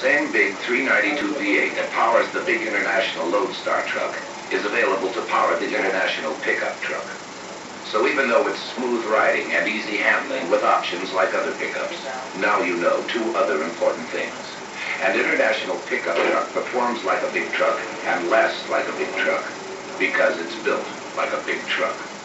Same big 392 V8 that powers the big International Loadstar truck is available to power the International pickup truck. So even though it's smooth riding and easy handling with options like other pickups, now you know two other important things. An International pickup truck performs like a big truck and lasts like a big truck because it's built like a big truck.